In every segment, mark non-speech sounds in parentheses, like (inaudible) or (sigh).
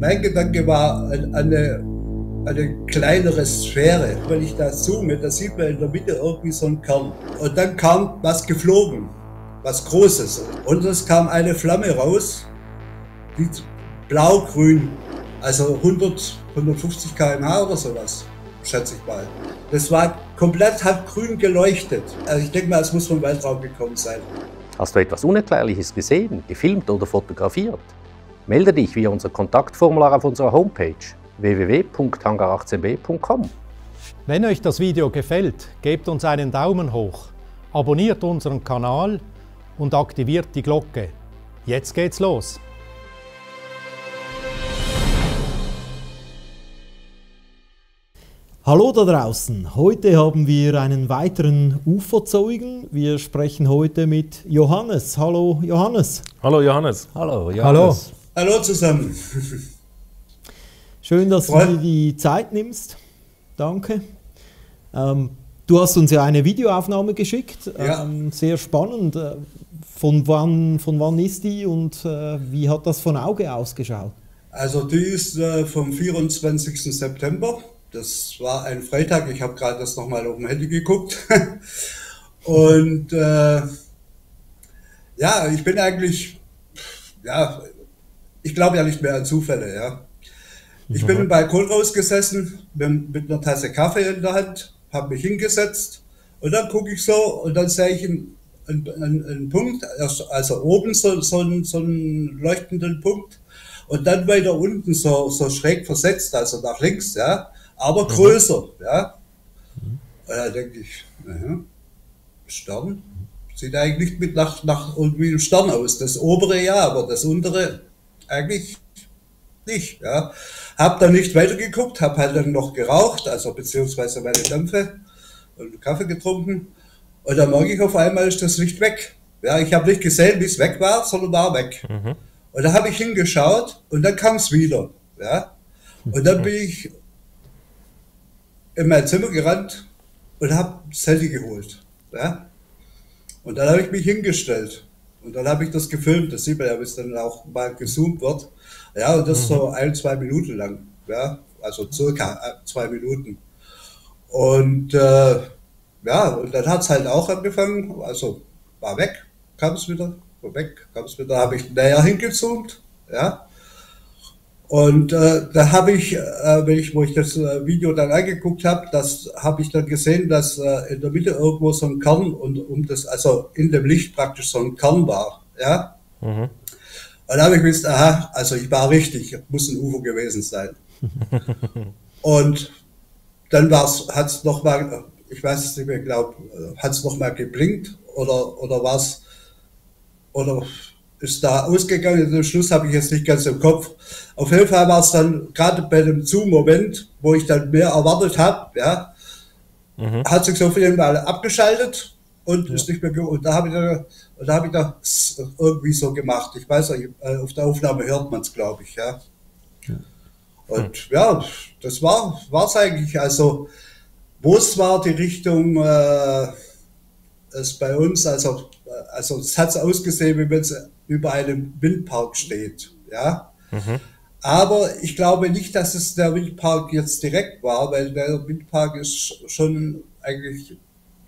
Mein Gedanke war an eine, eine kleinere Sphäre. Wenn ich da zoome, da sieht man in der Mitte irgendwie so einen Kern. Und dann kam was geflogen, was Großes. Und es kam eine Flamme raus, die blau-grün, also 100, 150 km/h oder sowas, schätze ich mal. Das war komplett hat grün geleuchtet. Also ich denke mal, es muss vom Weltraum gekommen sein. Hast du etwas Unerklärliches gesehen, gefilmt oder fotografiert? Melde dich via unser Kontaktformular auf unserer Homepage www.hangar18b.com. Wenn euch das Video gefällt, gebt uns einen Daumen hoch, abonniert unseren Kanal und aktiviert die Glocke. Jetzt geht's los! Hallo da draußen. Heute haben wir einen weiteren UFO-Zeugen. Wir sprechen heute mit Johannes. Hallo Johannes. Hallo Johannes. Hallo Johannes. Hallo, Hallo zusammen. Schön, dass Freund. du dir die Zeit nimmst. Danke. Ähm, du hast uns ja eine Videoaufnahme geschickt. Ja. Ähm, sehr spannend. Äh, von wann, von wann ist die und äh, wie hat das von Auge ausgeschaut? Also die ist äh, vom 24. September das war ein Freitag, ich habe gerade das nochmal auf dem Handy geguckt. (laughs) Und äh, ja, ich bin eigentlich, ja, ich glaube ja nicht mehr an Zufälle, ja. Ich bin im Balkon rausgesessen mit, mit einer Tasse Kaffee in der Hand, habe mich hingesetzt und dann gucke ich so und dann sehe ich einen, einen, einen Punkt, also oben so, so, einen, so einen leuchtenden Punkt und dann weiter unten so, so schräg versetzt, also nach links, ja aber mhm. größer. Mhm. Ja? Und da denke ich, naja, Stern sieht eigentlich nicht mit nach, nach irgendwie einem Stern aus. Das obere ja, aber das untere eigentlich nicht. Ja. Hab dann nicht weitergeguckt, habe halt dann noch geraucht, also beziehungsweise meine Dämpfe und Kaffee getrunken. Und dann merke ich auf einmal, ist das Licht weg. Ja, ich habe nicht gesehen, wie es weg war, sondern war weg. Mhm. Und da habe ich hingeschaut und dann kam es wieder. Ja. Und dann bin ich in mein Zimmer gerannt und habe das Handy geholt. Ja? Und dann habe ich mich hingestellt. Und dann habe ich das gefilmt. Das sieht man ja, wie es dann auch mal gezoomt wird. Ja, und das mhm. so ein, zwei Minuten lang. Ja, also circa äh, zwei Minuten. Und äh, ja, und dann hat es halt auch angefangen. Also war weg, kam es wieder, war weg, kam es wieder, habe ich näher hingezoomt. Ja, und äh, da habe ich, äh, wenn ich, wo ich das äh, Video dann angeguckt habe, das habe ich dann gesehen, dass äh, in der Mitte irgendwo so ein Kern und um das, also in dem Licht praktisch so ein Kern war. Ja. Mhm. Und da habe ich gewusst, aha, also ich war richtig, muss ein UFO gewesen sein. (laughs) und dann hat es nochmal, ich weiß es nicht mehr, glaube, hat es nochmal geblinkt oder, oder was, oder ist da ausgegangen. Den Schluss habe ich jetzt nicht ganz im Kopf. Auf jeden Fall war es dann gerade bei dem Zoom-Moment, wo ich dann mehr erwartet habe, ja, mhm. hat sich so viel mal abgeschaltet und ja. ist nicht mehr und da habe ich da, und da habe ich das irgendwie so gemacht. Ich weiß, äh, auf der Aufnahme hört man es, glaube ich, ja. ja. Und ja, das war es eigentlich. Also, wo es war die Richtung, äh, es bei uns, also, also es hat ausgesehen, wie wenn es über einem Windpark steht. Ja. Mhm. Aber ich glaube nicht, dass es der Windpark jetzt direkt war, weil der Windpark ist schon eigentlich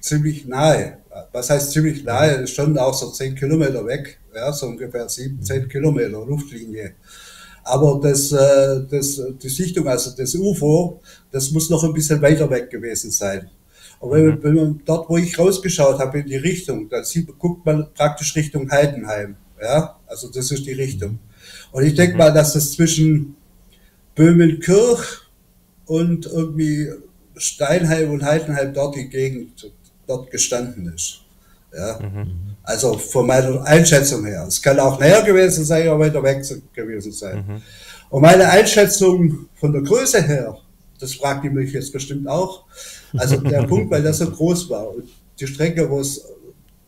ziemlich nahe. Was heißt ziemlich nahe? Ist schon auch so zehn Kilometer weg, ja, so ungefähr sieben, zehn Kilometer Luftlinie. Aber das, äh, das, die Sichtung, also das UFO, das muss noch ein bisschen weiter weg gewesen sein. Wenn, mhm. wenn man dort, wo ich rausgeschaut habe in die Richtung, dann sieht, guckt man praktisch Richtung Heidenheim. Ja, also das ist die Richtung. Und ich denke mhm. mal, dass das zwischen Böhmenkirch und irgendwie Steinheim und Heidenheim dort die Gegend dort gestanden ist. Ja. Mhm. Also von meiner Einschätzung her. Es kann auch näher gewesen sein, aber weiter weg gewesen sein. Mhm. Und meine Einschätzung von der Größe her, das fragt ihr mich jetzt bestimmt auch. Also der (laughs) Punkt, weil das so groß war und die Strecke, wo es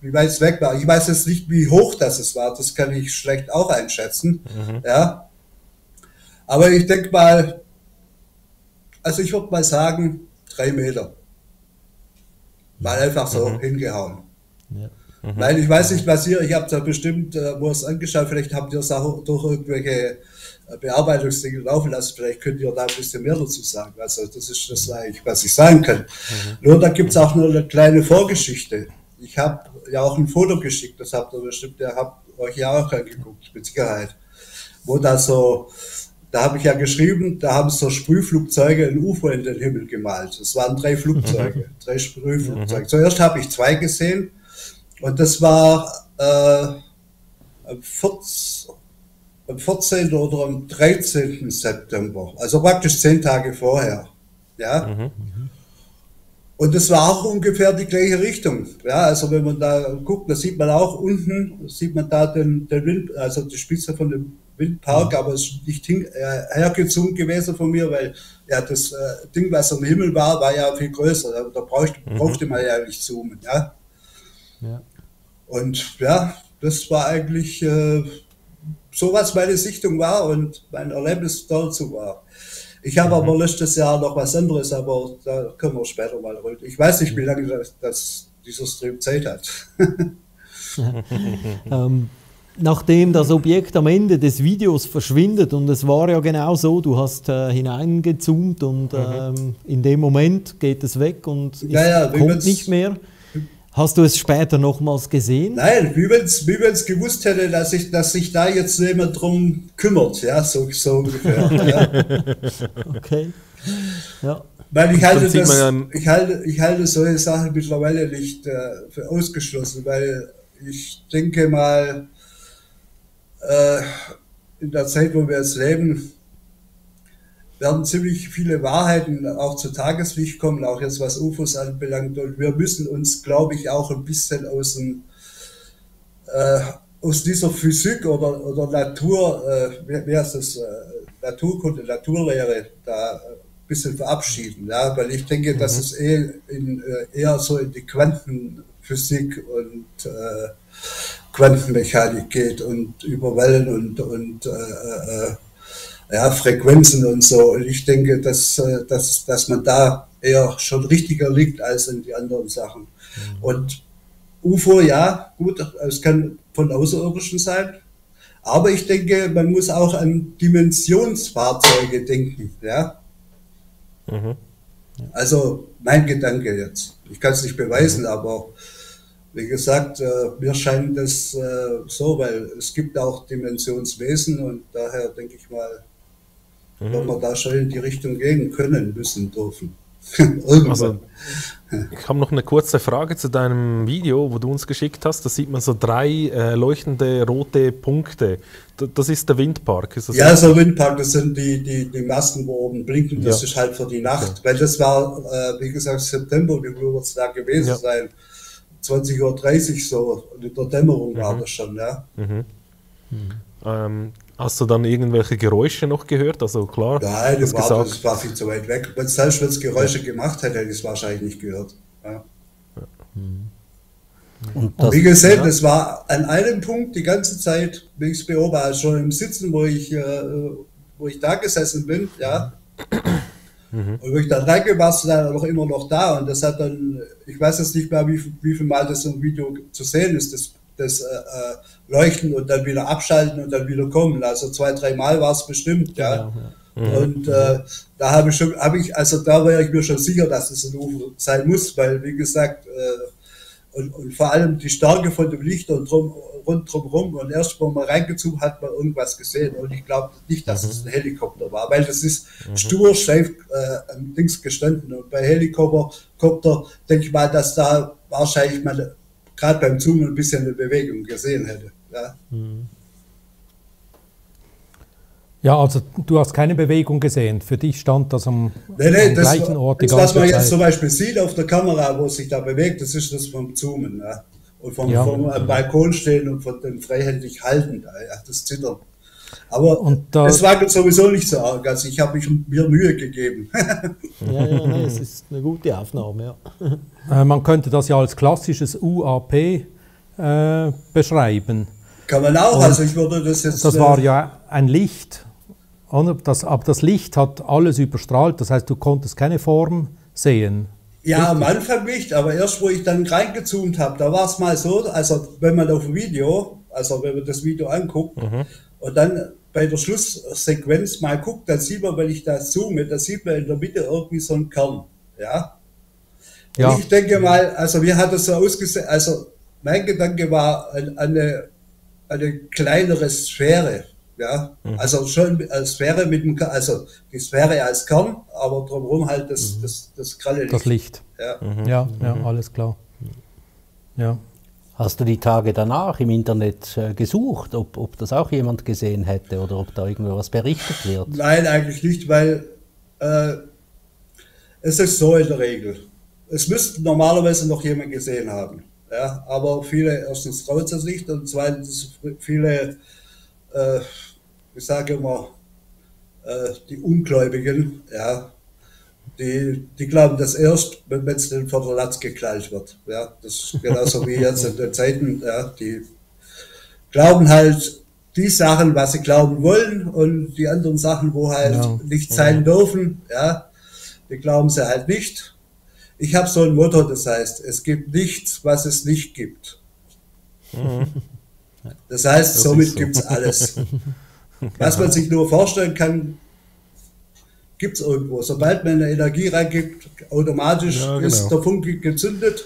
wie weit es weg war. Ich weiß jetzt nicht, wie hoch das es war, das kann ich schlecht auch einschätzen. Mhm. Ja. Aber ich denke mal, also ich würde mal sagen, drei Meter. Mal einfach so mhm. hingehauen. Ja. Mhm. Weil ich weiß nicht, was ihr, ich habe da bestimmt, äh, wo es angeschaut, vielleicht habt ihr es auch durch irgendwelche äh, Bearbeitungsdinge laufen lassen, vielleicht könnt ihr da ein bisschen mehr dazu sagen. Also das ist das eigentlich, was ich sagen kann. Mhm. Nur da gibt es auch nur eine kleine Vorgeschichte. Ich habe ja auch ein Foto geschickt, das habt ihr bestimmt, ihr habt euch ja auch angeguckt, mit Sicherheit. Wo da so, da habe ich ja geschrieben, da haben so Sprühflugzeuge ein UFO in den Himmel gemalt. Es waren drei Flugzeuge, mhm. drei Sprühflugzeuge. Mhm. Zuerst habe ich zwei gesehen und das war äh, am, 14, am 14. oder am 13. September, also praktisch zehn Tage vorher. Ja. Mhm. Und das war auch ungefähr die gleiche Richtung. Ja, also wenn man da guckt, da sieht man auch unten, sieht man da den, den Wind, also die Spitze von dem Windpark, mhm. aber es ist nicht hin, äh, hergezoomt gewesen von mir, weil ja das äh, Ding, was am Himmel war, war ja viel größer. Da, da brauchte, mhm. brauchte man ja nicht zoomen. Ja? ja. Und ja, das war eigentlich äh, so, was meine Sichtung war und mein Erlebnis dazu war. Ich habe mhm. aber letztes Jahr noch was anderes, aber da können wir später mal reden. Ich weiß nicht, wie lange das, das dieser Stream Zeit hat. (laughs) ähm, nachdem das Objekt am Ende des Videos verschwindet, und es war ja genau so, du hast äh, hineingezoomt und mhm. ähm, in dem Moment geht es weg und ja, ja, kommt nicht mehr. Hast du es später nochmals gesehen? Nein, wie wenn es wie gewusst hätte, dass, ich, dass sich da jetzt jemand drum kümmert, ja, so, so ungefähr. ja. (laughs) Okay. Ja. Weil ich halte, das, ich, halte, ich halte solche Sachen mittlerweile nicht äh, für ausgeschlossen, weil ich denke mal, äh, in der Zeit, wo wir jetzt leben, werden ziemlich viele Wahrheiten auch zu Tageslicht kommen, auch jetzt was UFOs anbelangt. Und wir müssen uns, glaube ich, auch ein bisschen aus, dem, äh, aus dieser Physik oder, oder Natur, äh, wie heißt das, äh, Naturkunde, Naturlehre, da ein bisschen verabschieden. Ja? Weil ich denke, mhm. dass es eher, in, äh, eher so in die Quantenphysik und äh, Quantenmechanik geht und über Wellen und, und äh, äh ja, Frequenzen und so. Und ich denke, dass, äh, dass, dass man da eher schon richtiger liegt als in die anderen Sachen. Mhm. Und UFO, ja, gut, es kann von Außerirdischen sein. Aber ich denke, man muss auch an Dimensionsfahrzeuge denken, ja. Mhm. Also mein Gedanke jetzt. Ich kann es nicht beweisen, mhm. aber wie gesagt, äh, mir scheint das äh, so, weil es gibt auch Dimensionswesen und daher denke ich mal, mhm. ob wir da schon in die Richtung gehen können, müssen, dürfen. (laughs) also, ich habe noch eine kurze Frage zu deinem Video, wo du uns geschickt hast. Da sieht man so drei äh, leuchtende rote Punkte. das ist der Windpark. Ist ja, so Windpark, das sind die, die, die Masten, wo oben blinken. Das ja. ist halt für die Nacht. Okay. Weil das war, äh, wie gesagt, September, wie wird es da gewesen ja. sein? 20.30 Uhr so. Und in der Dämmerung mhm. war das schon, ja. Mhm. Mhm. Ähm, Hast du dann irgendwelche Geräusche noch gehört? Also klar. Nein, das war, das war viel zu weit weg. Selbst wenn es Geräusche ja. gemacht hätte, hätte ich es wahrscheinlich nicht gehört. Ja. Und, das, wie gesagt, ja. das war an einem Punkt die ganze Zeit, wie ich es beobachte, schon im Sitzen, wo ich, äh, wo ich da gesessen bin, ja. Mhm. Und wo ich dann reingehe, war es dann noch immer noch da. Und das hat dann, ich weiß jetzt nicht mehr, wie, wie viel Mal das im Video zu sehen ist, das, das äh, äh leuchten und dann wieder abschalten und dann wieder kommen. Also zwei, drei Mal war es bestimmt, ja. ja, ja. Mhm. Und äh, da habe ich schon, habe ich, also da wäre ich mir schon sicher, dass es ein UFO sein muss, weil wie gesagt, äh, und, und vor allem die Stärke von dem Licht und drum, rund drumherum und erst, wo man reingezogen hat, man irgendwas gesehen und ich glaube nicht, dass mhm. es ein Helikopter war, weil das ist mhm. stur steif äh, am Dings gestanden und bei Helikopter denke ich mal, dass da wahrscheinlich mal gerade beim Zoomen ein bisschen eine Bewegung gesehen hätte. Ja. Ja, also du hast keine Bewegung gesehen. Für dich stand das am, nee, nee, am das, gleichen Ort die das, ganze Was man Zeit. jetzt zum Beispiel sieht auf der Kamera, wo es sich da bewegt, das ist das vom Zoomen. Ja. Und vom, ja. vom Balkon stehen und von dem freihändig halten, ja, das Zittern. Aber da, es war sowieso nicht so arg, also ich habe mir Mühe gegeben. (laughs) ja, ja, nein, es ist eine gute Aufnahme, ja. Äh, man könnte das ja als klassisches UAP äh, beschreiben. Kann man auch, Und also ich würde das jetzt... Das war äh, ja ein Licht? Das, aber das Licht hat alles überstrahlt, das heißt, du konntest keine Form sehen. Ja, Richtig. am Anfang nicht, aber erst wo ich dann reingezoomt habe, da war es mal so, also wenn man auf dem Video, also wenn man das Video anguckt mhm. und dann bei der Schlusssequenz mal guckt, dann sieht man, wenn ich da zoome, da sieht man in der Mitte irgendwie so einen Kern. Ja. ja. ich denke mal, also wie hat das so ausgesehen, also mein Gedanke war eine, eine kleinere Sphäre. Ja, mhm. also schon als Sphäre mit dem, also die Sphäre als Kern, aber drumherum halt das, mhm. das, das gralle Licht. Das Licht. Ja, mhm. ja, ja, mhm. alles klar. Ja. Hast du die Tage danach im Internet äh, gesucht, ob, ob das auch jemand gesehen hätte oder ob da irgendwo was berichtet wird? Nein, eigentlich nicht, weil äh, es ist so in der Regel. Es müsste normalerweise noch jemand gesehen haben. Ja, aber viele, erstens traut es nicht und zweitens viele äh, ich sage immer, äh, die Ungläubigen, ja, die, die glauben das erst, wenn es denn vor der Latz geklallt wird. Ja, das ist genauso wie jetzt in den Zeiten, ja, die glauben halt die Sachen, was sie glauben wollen und die anderen Sachen, wo halt ja. nicht sein dürfen, ja, die glauben sie halt nicht. Ich habe so ein Motto, das heißt, es gibt nichts, was es nicht gibt. Mhm. Das heißt, das somit so. gibt es alles. (laughs) Was man sich nur vorstellen kann, gibt es irgendwo. Sobald man eine Energie reingibt, automatisch ja, genau. ist der Funke gezündet.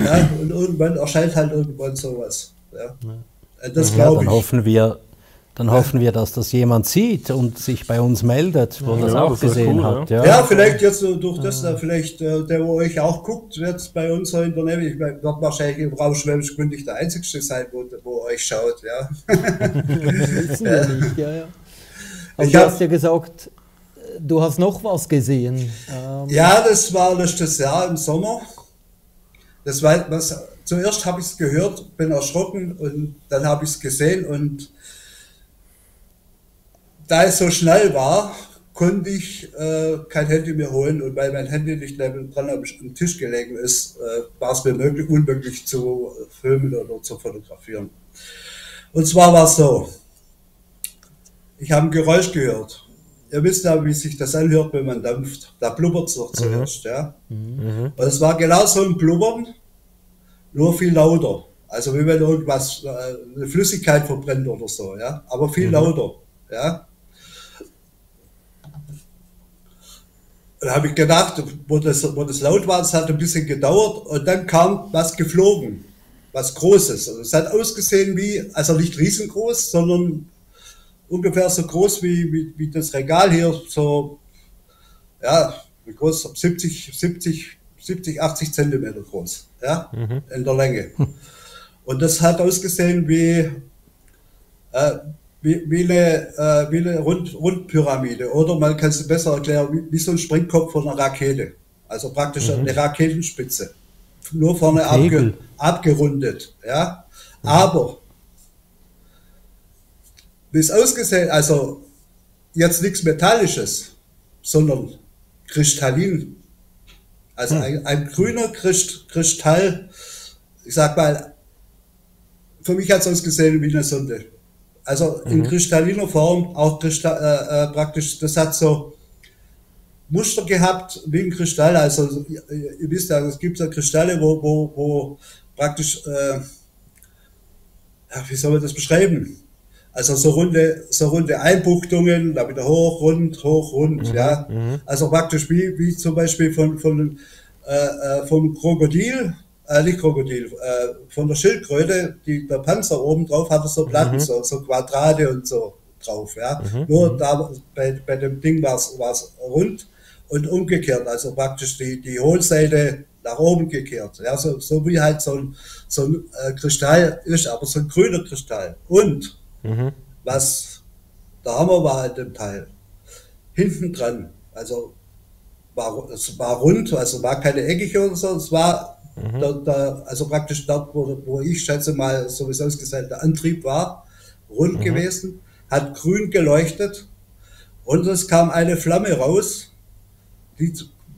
Ja, und irgendwann erscheint halt irgendwann sowas. Ja. Das glaube ja, dann ich. Hoffen wir, dann hoffen wir, dass das jemand sieht und sich bei uns meldet, wo ja, das auch das gesehen cool, hat. Ja. ja. vielleicht jetzt durch das, ja. vielleicht äh, der, wo euch auch guckt, wird bei uns in der Nähe, ich wird wahrscheinlich im Raum Schwäbisch Gründig der Einzige sein, wo, wo euch schaut. Ja. (laughs) (laughs) nicht, ja, ja. Aber ich du hab, hast ja gesagt, du hast noch was gesehen. Ähm, ja, das war letztes Jahr im Sommer. Das war, was, zuerst habe ich es gehört, bin erschrocken und dann habe ich es gesehen und da es so schnell war, konnte ich äh, kein Handy mehr holen und weil mein Handy nicht neben dran am Tisch gelegen ist, äh, war es mir möglich, unmöglich zu filmen oder zu fotografieren. Und zwar war es so, ich habe ein Geräusch gehört. Ihr wisst ja, wie sich das anhört, wenn man dampft. Da blubbert es doch zuerst, mhm. ja. Mhm. Und es war genau so ein Blubbern, nur viel lauter. Also wie wenn irgendwas, äh, eine Flüssigkeit verbrennt oder so, ja. Aber viel mhm. lauter, ja. da habe ich gedacht, wo das, wo das laut war, es hat ein bisschen gedauert und dann kam was geflogen, was Großes. Also es hat ausgesehen wie, also nicht riesengroß, sondern ungefähr so groß wie, wie, wie das Regal hier, so, ja, wie groß, 70, 70, 70, 80 Zentimeter groß, ja, mhm. in der Länge. Und das hat ausgesehen wie, äh, wie, wie eine, äh, wie eine Rund, Rundpyramide. Oder man kann es besser erklären, wie, wie, so ein Springkopf von einer Rakete. Also praktisch mhm. eine Raketenspitze. Nur vorne abge, abgerundet. Ja? Mhm. Aber wie es ausgesehen, also jetzt nichts Metallisches, sondern kristallin. Also mhm. ein, ein, grüner Christ, Kristall, ich sag mal, für mich hat es ausgesehen wie eine Sonde. Also in mhm. kristalliner Form, auch Kristall, äh, äh, praktisch, das hat so Muster gehabt wie ein Kristall. Also ihr, ihr wisst ja, es gibt ja Kristalle, wo, wo, wo praktisch, äh, ja, wie soll man das beschreiben? Also so runde, so runde Einbuchtungen, da wieder hoch, rund, hoch, rund, mhm. ja. Mhm. Also praktisch wie, wie zum Beispiel von, von, äh, äh vom Krokodil, äh, nicht Krokodil, äh, von der Schildkröte, die, der Panzer oben drauf hatte so Platten, mhm. so, so Quadrate und so drauf. Ja. Mhm. Nur mhm. da bei, bei dem Ding war es rund und umgekehrt, also praktisch die, die Hohlseite nach oben gekehrt. Ja, so, so wie halt so ein, so ein äh, Kristall ist, aber so ein grüner Kristall. Und mhm. was der Hammer war an dem Teil, hinten dran, also war, es war rund, also war keine eckige oder so, es war Mhm. Da, da, also praktisch dort, wo, wo ich schätze mal, so wie es ausgesagt, der Antrieb war, rund mhm. gewesen, hat grün geleuchtet und es kam eine Flamme raus, die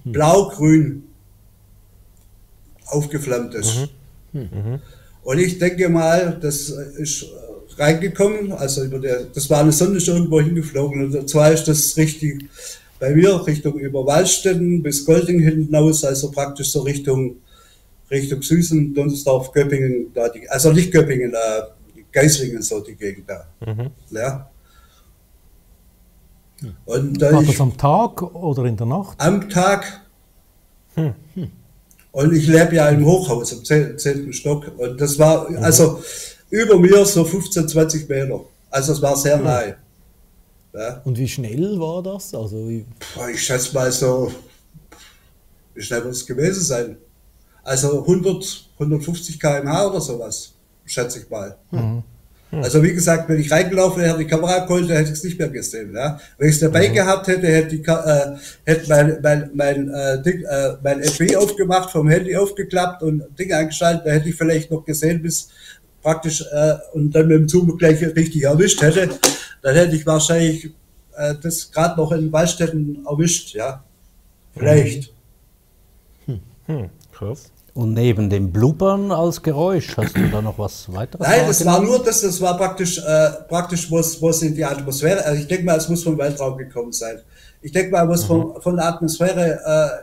mhm. blau-grün aufgeflammt ist. Mhm. mhm. Und ich denke mal, das ist reingekommen, also über der, das war eine Sonne schon irgendwo hingeflogen und zwar ist das richtig bei mir Richtung über Waldstätten bis Golding hinaus, also praktisch so Richtung, Richtung Süßen, Dunsdorf, Göppingen, da die, also nicht Göppingen, äh, Geislingen, so die Gegend da. Mhm. Ja. Und, äh, War das am Tag oder in der Nacht? Am Tag. Hm. Und ich lebe ja im Hochhaus im 10. Stock. Und das war, mhm. also über mir so 15, 20 Meter. Also es war sehr mhm. nahe. Ja. Und wie schnell war das? Also ich schätze mal so, wie schnell wird es gewesen sein? Also 100, 150 km/h oder sowas, schätze ich mal. Mhm. Also wie gesagt, wenn ich reingelaufen wäre, die Kamera geholt, hätte ich es nicht mehr gesehen. Ja? Wenn ich es dabei mhm. gehabt hätte, hätte, ich äh, hätte mein, mein, mein, äh, Ding, äh, mein FW aufgemacht, vom Handy aufgeklappt und Ding eingeschaltet, da hätte ich vielleicht noch gesehen, bis praktisch äh, und dann mit dem Zoom gleich richtig erwischt hätte, dann hätte ich wahrscheinlich äh, das gerade noch in Waldstätten erwischt, ja. Vielleicht. Hm. Hm. Krass. Und neben dem Blubbern als Geräusch, hast du da noch was weiteres? Nein, das war nur das, das war praktisch, äh, praktisch was, was in die Atmosphäre, also ich denke mal, es muss vom Weltraum gekommen sein. Ich denke mal, was mhm. von, von der Atmosphäre,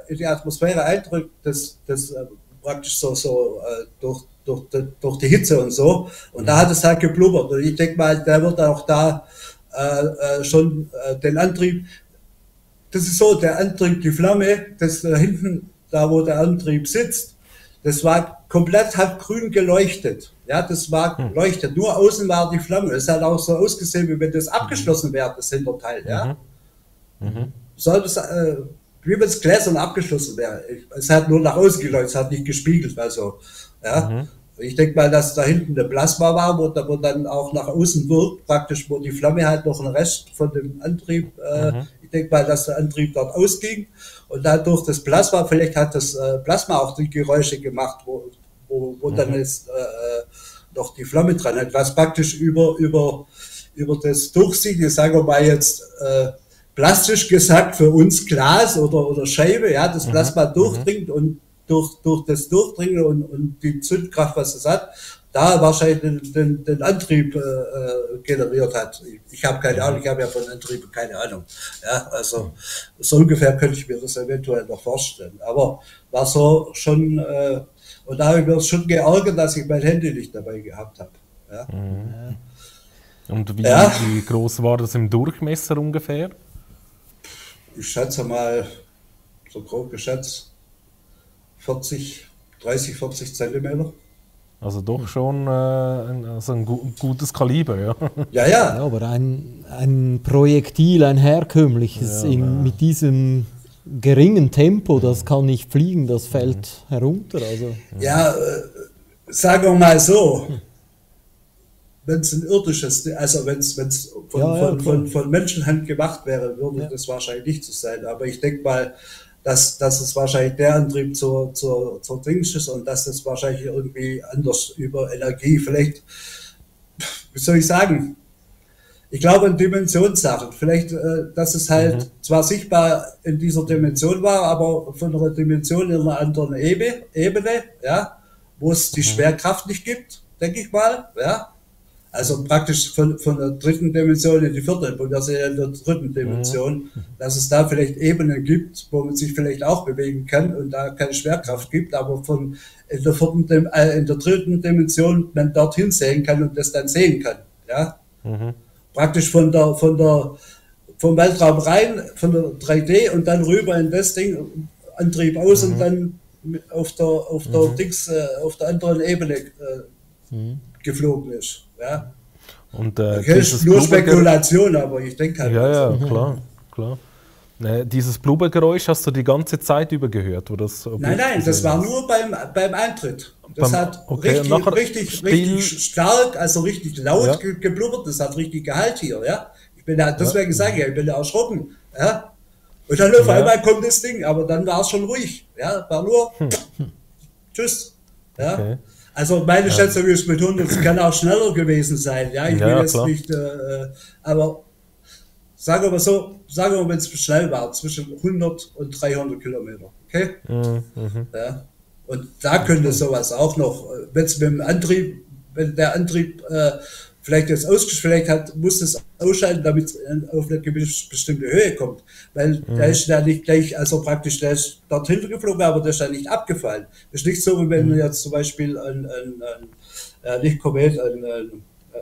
äh, in die Atmosphäre eindrückt, das, das äh, praktisch so, so äh, durch, durch, durch die Hitze und so. Und mhm. da hat es halt geblubbert. Und ich denke mal, der wird auch da äh, äh, schon äh, den Antrieb, das ist so, der Antrieb, die Flamme, das da hinten, da wo der Antrieb sitzt, das war komplett halb grün geleuchtet. Ja, das war hm. leuchtet. Nur außen war die Flamme. Es hat auch so ausgesehen, wie wenn das abgeschlossen wäre, das Hinterteil. Ja. Mhm. Mhm. Soll das, äh, wie wenn es gläsern abgeschlossen wäre. Es hat nur nach außen geleuchtet, es hat nicht gespiegelt. Also, ja. Mhm. Ich denke mal, dass da hinten der Plasma war, wo, wo dann auch nach außen wirkt, praktisch, wo die Flamme halt noch ein Rest von dem Antrieb, äh, mhm. ich denke mal, dass der Antrieb dort ausging und dadurch das Plasma, vielleicht hat das äh, Plasma auch die Geräusche gemacht, wo, wo, wo mhm. dann ist, äh, noch die Flamme dran hat, was praktisch über, über, über das Durchsiegen, sagen wir mal jetzt, äh, plastisch gesagt für uns Glas oder, oder Scheibe, ja, das mhm. Plasma mhm. durchdringt und durch, durch das Durchdringen und, und die Zündkraft, was es hat, da wahrscheinlich den, den, den Antrieb äh, äh generiert hat. Ich, ich habe keine Ahnung, ich habe ja von Antrieben keine Ahnung. Ja, also so ungefähr könnte ich mir das eventuell noch vorstellen. Aber war so schon, äh, und da habe ich mir schon geärgert, dass ich mein Handy nicht dabei gehabt habe. Ja. Mhm. Und wie, ja. wie groß war das im Durchmesser ungefähr? Ich schätze mal, so grob geschätzt, 40, 30, 40 Zentimeter. Also doch schon äh, ein, also ein, gu gutes Kaliber, ja. (laughs) Ja, ja. ja aber ein, ein Projektil, ein herkömmliches, ja, in, mit diesem geringen Tempo, das kann nicht fliegen, das fällt mhm. herunter. Also. Ja, äh, sagen wir mal so, wenn es ein irdisches, also wenn es von, ja, von, von, von, Menschenhand gemacht wäre, würde das wahrscheinlich nicht so sein. Aber ich denke mal, dass, dass es wahrscheinlich der Antrieb zur, zur, zur Dings ist und dass es wahrscheinlich irgendwie anders über Energie, vielleicht, wie soll ich sagen, ich glaube in Dimensionssachen. Vielleicht, äh, dass es halt mhm. zwar sichtbar in dieser Dimension war, aber von einer Dimension in einer anderen Ebene, Ebene ja, wo es die mhm. Schwerkraft nicht gibt, denke ich mal, ja. Also praktisch von, von der dritten Dimension in die vierte, und wir sind ja in der dritten Dimension, mhm. dass es da vielleicht Ebenen gibt, wo man sich vielleicht auch bewegen kann und da keine Schwerkraft gibt, aber von in der vierten, äh, in der dritten Dimension man dorthin sehen kann und das dann sehen kann. Ja? Mhm. Praktisch von der, von der, vom Weltraum rein, von der 3D und dann rüber in das Ding, Antrieb aus mhm. und dann auf der, auf der mhm. Dings, äh, auf der anderen Ebene äh, mhm. geflogen ist. Ja. Und, äh, das nur Spekulation, aber ich denke halt. Ja, ja, klar, klar. Ne, dieses Blubbergeräusch hast du die ganze Zeit über gehört? Wo das nein, nein, das war nur beim, beim Eintritt. Das beim, hat okay, richtig, richtig, richtig stark, also richtig laut ja. ge geblubbert, das hat richtig Gehalt hier, ja. Ich bin ja, deswegen ja. sage ich, ich bin ja erschrocken, ja. Und dann auf ja. einmal kommt das Ding, aber dann war es schon ruhig, ja, war nur hm. Tschüss, ja. Okay. Also meine ja. Schätzung ist mit 100, es kann auch schneller gewesen sein. Ja, ich ja, will jetzt klar. nicht, äh, aber sagen wir mal so, sagen wir mal, wenn es schnell war, zwischen 100 und 300 Kilometer. Okay? Mhm. mhm. Ja. Und da könnte sowas auch noch, wenn es mit dem Antrieb, wenn der Antrieb äh, vielleicht jetzt ausgeschaltet hat, muss es ausschalten, damit es auf eine bestimmte Höhe kommt. Weil mhm. der ist ja nicht gleich, also praktisch, der ist dorthin geflogen, aber der ist ja nicht abgefallen. Das ist nicht so, wie wenn mhm. jetzt zum Beispiel ein, ein, ein äh, nicht Komet, ein, ein äh,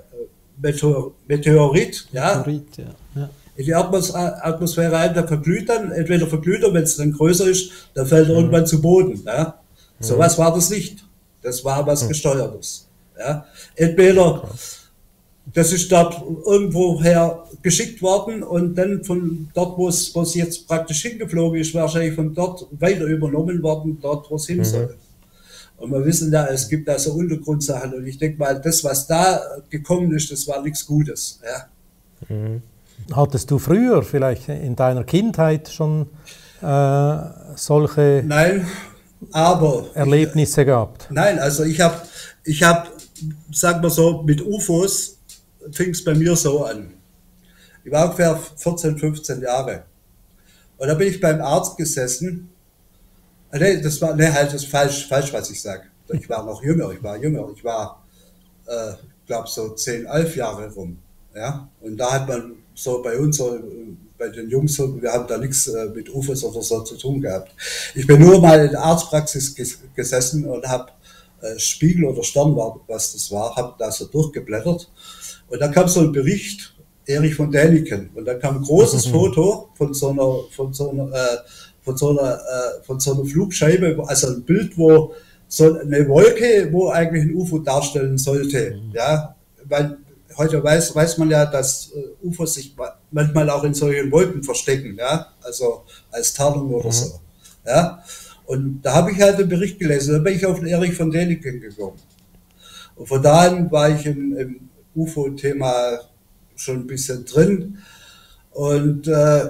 Meteor, Meteorit, ja, Meteorit, ja. ja. in die Atmosphäre rein, der verglüht dann, entweder verglüht er, wenn es dann größer ist, dann fällt er mhm. irgendwann zu Boden. Ja. So mhm. was war das nicht. Das war was mhm. Gesteuertes. Ja. Entweder das ist dort irgendwoher geschickt worden und dann von dort, wo es, wo es jetzt praktisch hingeflogen ist, wahrscheinlich von dort weiter übernommen worden, dort, wo es hin mhm. soll. Und wir wissen ja, es gibt da so Untergrundsachen und ich denke mal, das, was da gekommen ist, das war nichts Gutes. Ja. Mhm. Hattest du früher vielleicht in deiner Kindheit schon äh, solche Nein, aber, Erlebnisse ich, gehabt? Nein, also ich habe, ich hab, sagen wir so, mit UFOs fing es bei mir so an. Ich war ungefähr 14, 15 Jahre. Und da bin ich beim Arzt gesessen. Ah, nee, das war, nee, halt, das ist falsch, falsch, was ich sage. Ich war noch jünger, ich war jünger, ich war, äh, glaube so 10, 11 Jahre rum. Ja, und da hat man so bei uns, so, bei den Jungs, wir haben da nichts äh, mit UFOs oder so zu tun gehabt. Ich bin nur mal in der Arztpraxis gesessen und habe äh, Spiegel oder Stern was das war, habe da so durchgeblättert und da kam so ein Bericht, Erich von Däniken, und da kam ein großes mhm. (laughs) Foto von so einer, von so einer, äh, von so einer, äh, von so einer Flugscheibe, also ein Bild, wo so eine Wolke, wo eigentlich ein UFO darstellen sollte. Mhm. Ja, weil heute weiß, weiß man ja, dass äh, UFOs sich manchmal auch in solchen Wolken verstecken, ja, also als Tarnung oder mhm. so. Ja, und da habe ich halt den Bericht gelesen, da bin ich auf den Erich von Däniken gekommen. Und von da an war ich im, im UFO-Thema schon ein bisschen drin. Und äh,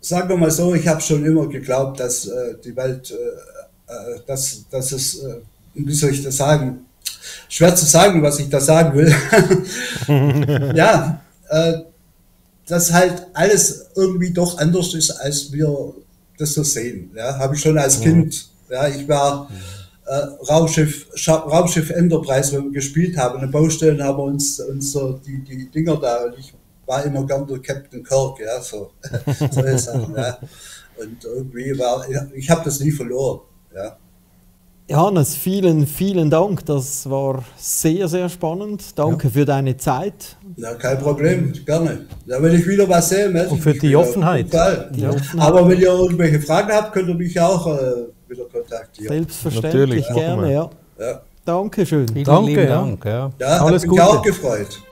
sagen wir mal so, ich habe schon immer geglaubt, dass äh, die Welt, äh, äh dass, dass es, äh, wie soll ich das sagen, schwer zu sagen, was ich da sagen will. (laughs) ja, äh, dass halt alles irgendwie doch anders ist, als wir das so sehen. Ja, habe ich schon als mhm. Kind. Ja, ich war äh, Raumschiff, Raumschiff Enterprise, wenn wir gespielt haben. In Baustellen haben wir uns, uns so die, die Dinger da und ich war immer gern der Captain Kirk, ja, so, (laughs) solche Sachen, ja. Und irgendwie war, ich habe das nie verloren, ja. Johannes, vielen, vielen Dank. Das war sehr, sehr spannend. Danke ja. für deine Zeit. Ja, kein Problem, gerne. Ja, wenn ich wieder was sehe, melde Und für die Offenheit. die Offenheit. Aber wenn ihr irgendwelche Fragen habt, könnt ihr mich auch äh, kontaktieren. Selbstverständlich, Natürlich, gerne, ja. ja. Dankeschön. Vielen Danke, Dank, ja. ja. Alles hat mich Gute. auch gefreut.